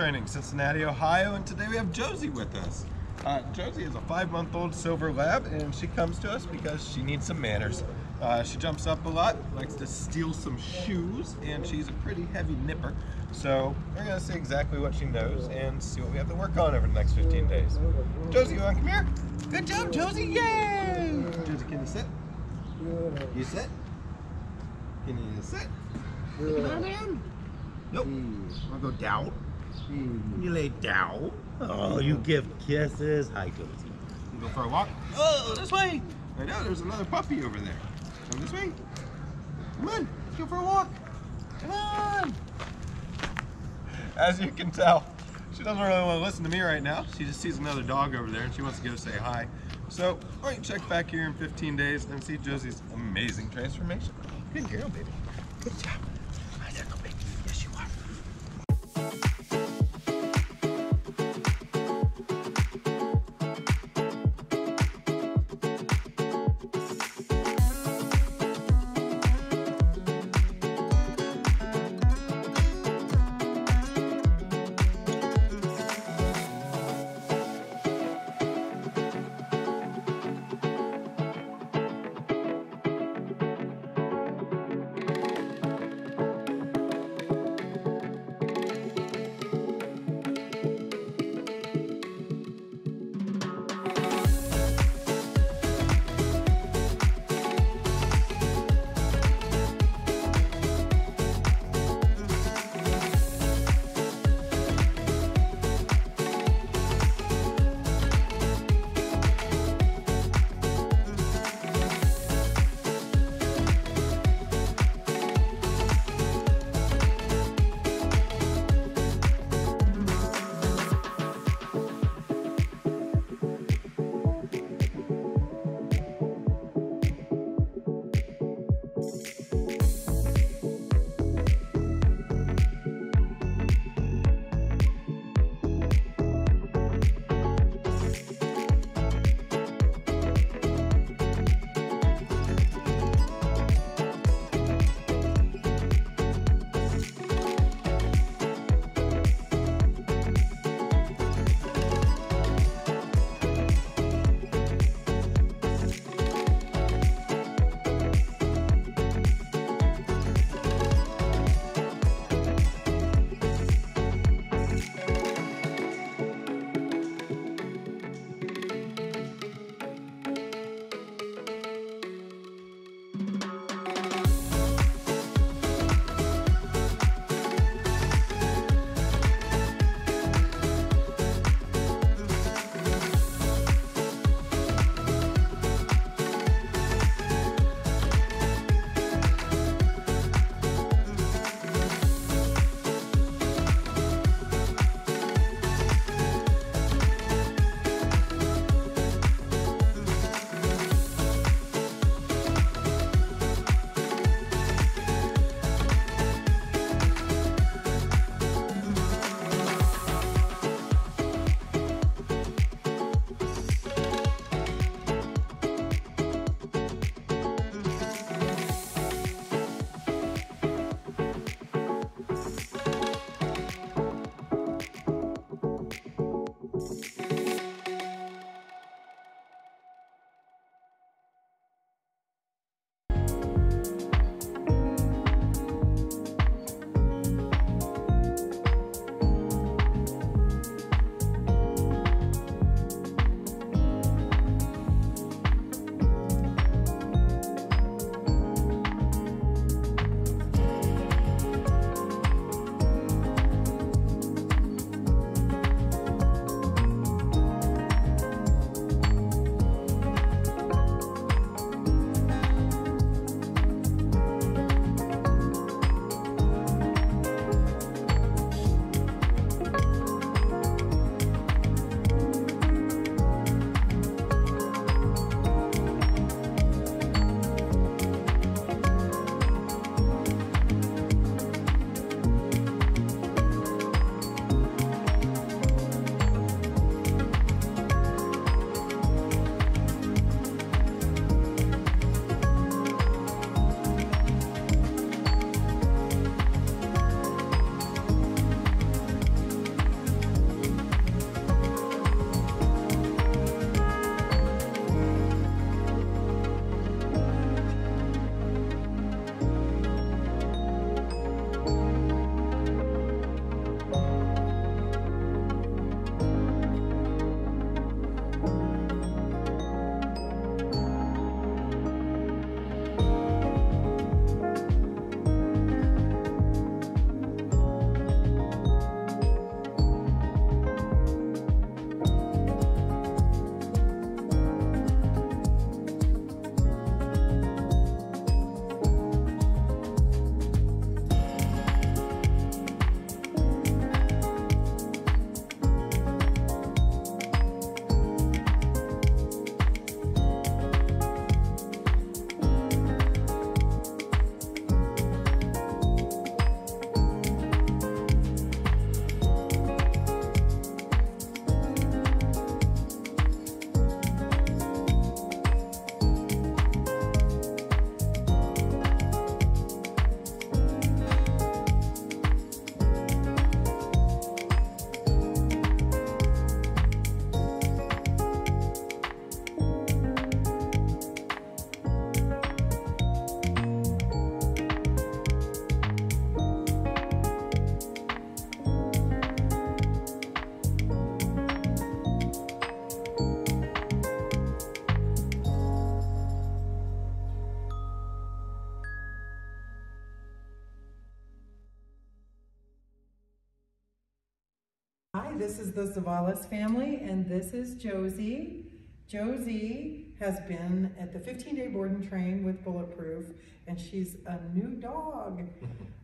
Training, Cincinnati, Ohio, and today we have Jozie with us. Uh, Jozie is a five-month-old silver lab, and she comes to us because she needs some manners. Uh, she jumps up a lot, likes to steal some shoes, and she's a pretty heavy nipper. So we're gonna see exactly what she knows and see what we have to work on over the next 15 days. Jozie, you wanna come here? Good job, Jozie, yay! Jozie, can you sit? You sit? Can you sit? Come on down. Nope. Wanna go down? You lay down. Oh, you give kisses. Hi, Jozie. You go for a walk? Oh, this way. I know, there's another puppy over there. Come this way. Come on, let's go for a walk. Come on. As you can tell, she doesn't really want to listen to me right now. She just sees another dog over there and she wants to go say hi. So, why don't you check back here in 15 days and see Jozie's amazing transformation. Good girl, baby. Good job. This is the Zavalas family, and this is Jozie. Jozie has been at the 15-day board and train with Bulletproof, and she's a new dog.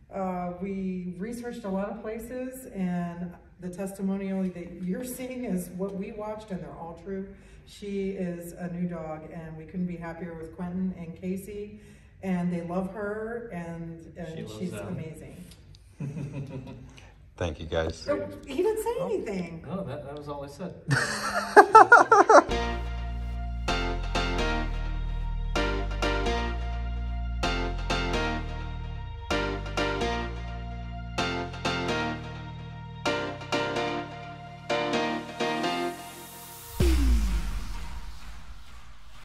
Uh, we researched a lot of places, and the testimonial that you're seeing is what we watched, and they're all true. She is a new dog, and we couldn't be happier with Quentin and Casey, and they love her, and, and loves she's them. amazing. Thank you, guys. He didn't say anything. No, that, that was all I said.